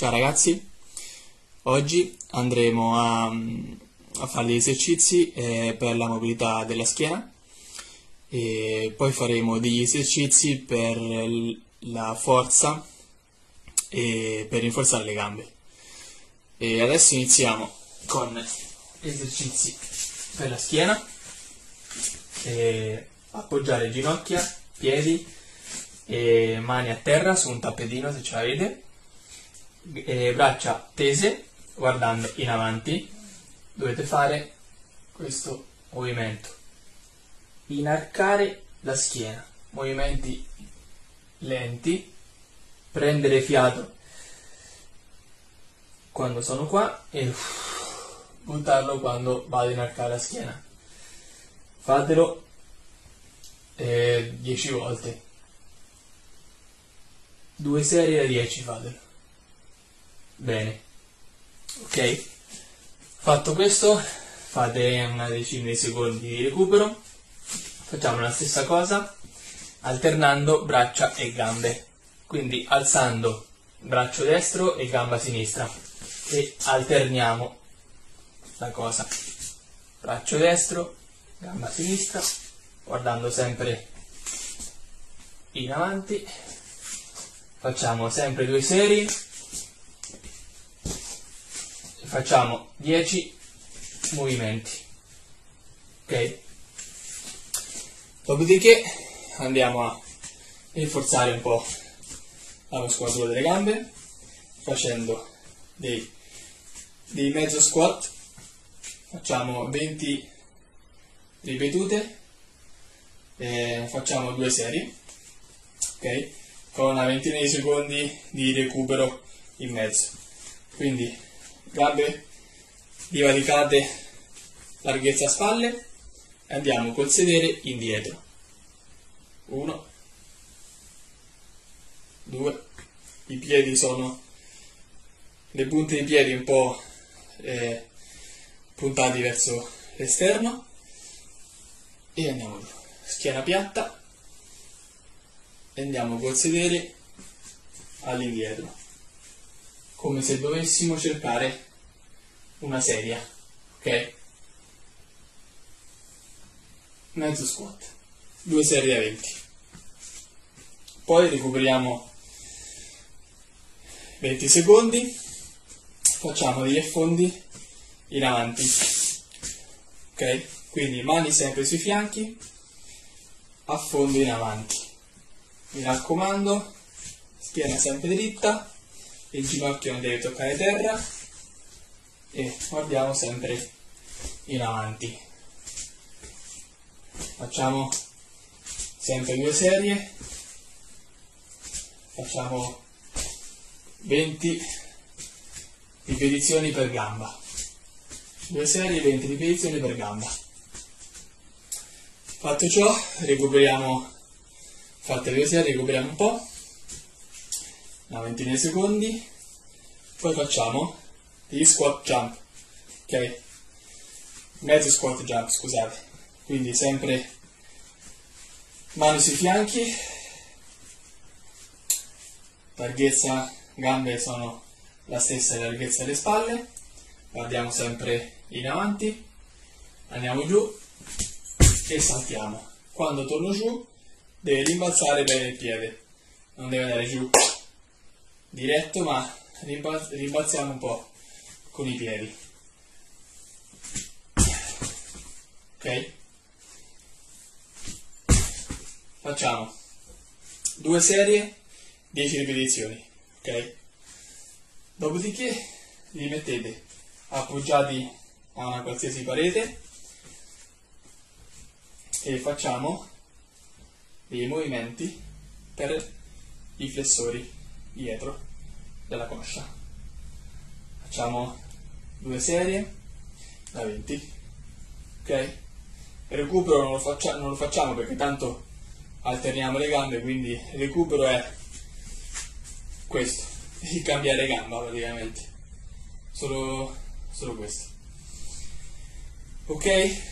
Ciao ragazzi, oggi andremo a, a fare gli esercizi eh, per la mobilità della schiena. E poi faremo degli esercizi per la forza e per rinforzare le gambe. E adesso iniziamo con esercizi per la schiena, e appoggiare ginocchia, piedi e mani a terra su un tappetino se ce l'avete eh, braccia tese guardando in avanti. Dovete fare questo movimento. Inarcare la schiena. Movimenti lenti. Prendere fiato quando sono qua e uff, buttarlo quando vado a inarcare la schiena. Fatelo 10 eh, volte. Due serie da 10 fatelo Bene, ok. Fatto questo, fate una decina di secondi di recupero. Facciamo la stessa cosa alternando braccia e gambe. Quindi alzando braccio destro e gamba sinistra e alterniamo la cosa. Braccio destro, gamba sinistra, guardando sempre in avanti. Facciamo sempre due serie facciamo 10 movimenti. Ok? Dopodiché andiamo a rinforzare un po' la muscolatura delle gambe facendo dei, dei mezzo squat. Facciamo 20 ripetute. E facciamo due serie ok? Con una ventina di secondi di recupero in mezzo. Quindi gambe divaricate larghezza spalle. E andiamo col sedere indietro. 1 2 i piedi sono le punte dei piedi un po' eh, puntati verso l'esterno. E andiamo giù. Schiena piatta. E andiamo col sedere all'indietro come se dovessimo cercare una sedia, ok? Mezzo squat, due serie da 20. Poi recuperiamo 20 secondi, facciamo degli affondi in avanti, ok? Quindi mani sempre sui fianchi, affondo in avanti. Mi raccomando, schiena sempre dritta, il ginocchio non deve toccare terra e guardiamo sempre in avanti. Facciamo sempre due serie facciamo 20 ripetizioni per gamba. Due serie 20 ripetizioni per gamba. Fatto ciò recuperiamo fatte due serie recuperiamo un po' una ventina di secondi, poi facciamo gli squat jump, ok? Mezzo squat jump, scusate. Quindi sempre mani sui fianchi, larghezza gambe sono la stessa larghezza delle spalle, guardiamo sempre in avanti, andiamo giù e saltiamo. Quando torno giù deve rimbalzare bene il piede, non deve andare giù diretto ma rimbalziamo un po' con i piedi. Ok? Facciamo due serie 10 ripetizioni ok? Dopodiché li mettete appoggiati a una qualsiasi parete e facciamo dei movimenti per i flessori dietro della coscia. Facciamo due serie da 20, ok? Il recupero non lo, faccia, non lo facciamo perché tanto alterniamo le gambe, quindi il recupero è questo, di cambiare gamba praticamente, solo, solo questo. Ok?